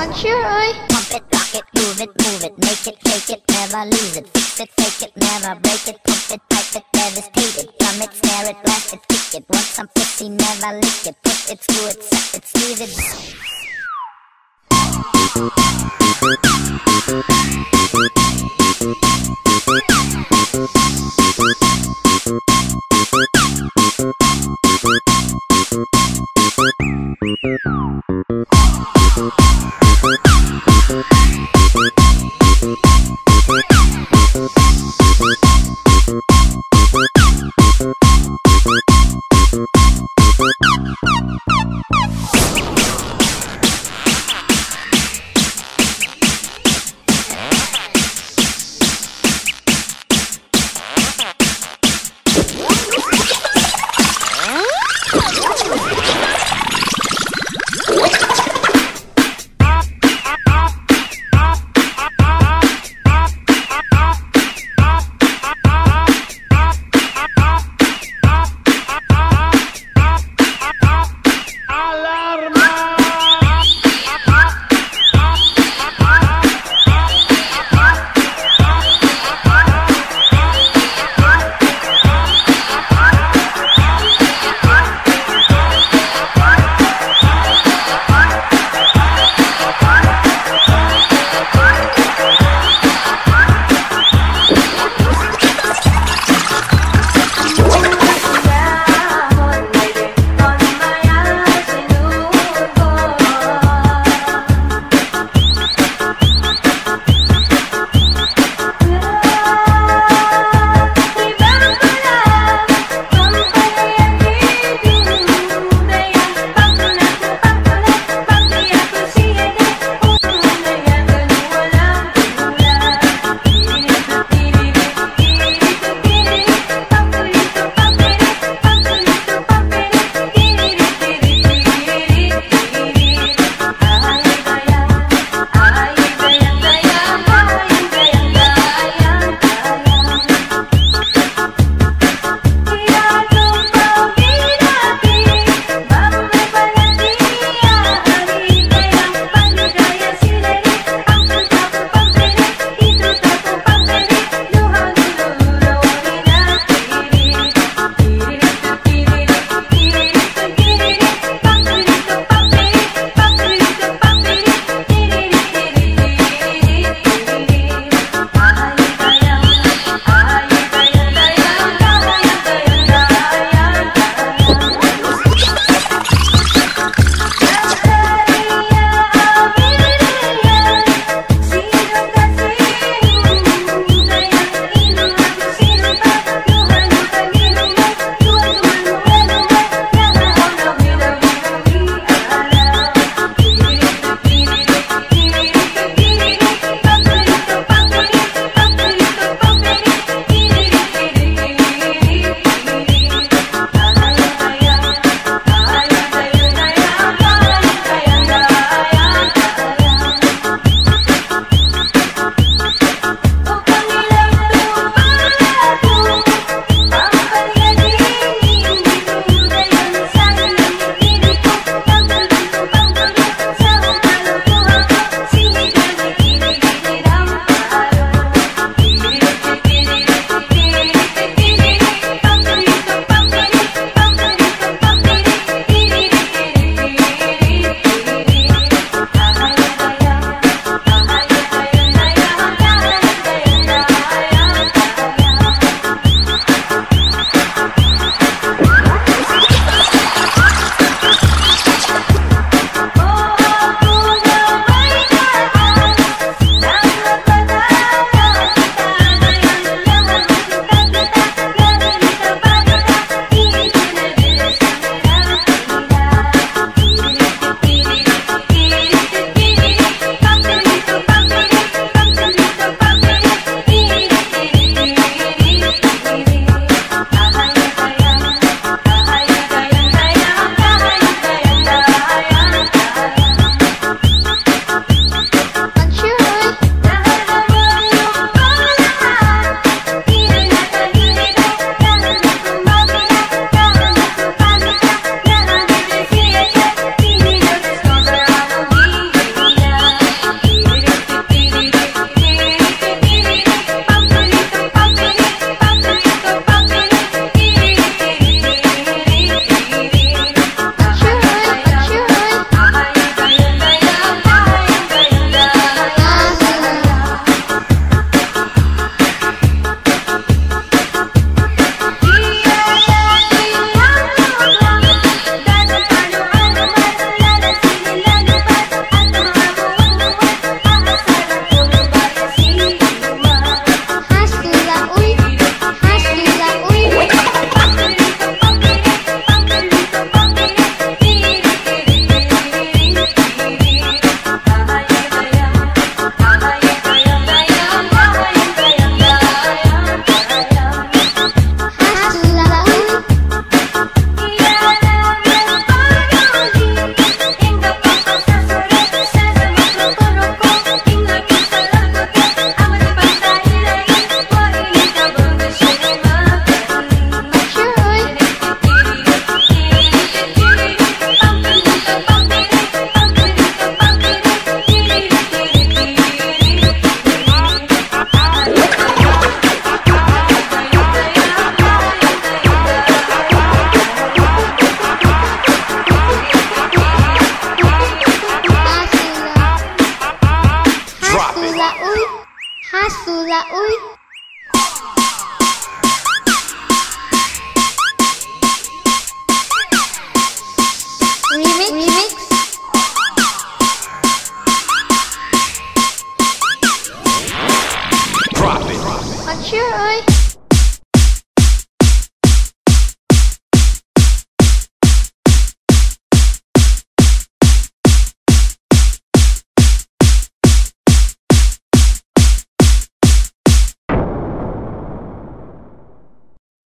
Sure, ơi Pump it, rock it, move it, move it, make it, take it, never lose it, fix it, fake it, never break it, pump it, pipe it, devastate it, drum it, snare it, blast it, kick it, want some pussy, never lick it, put it, screw it, set it, squeeze it.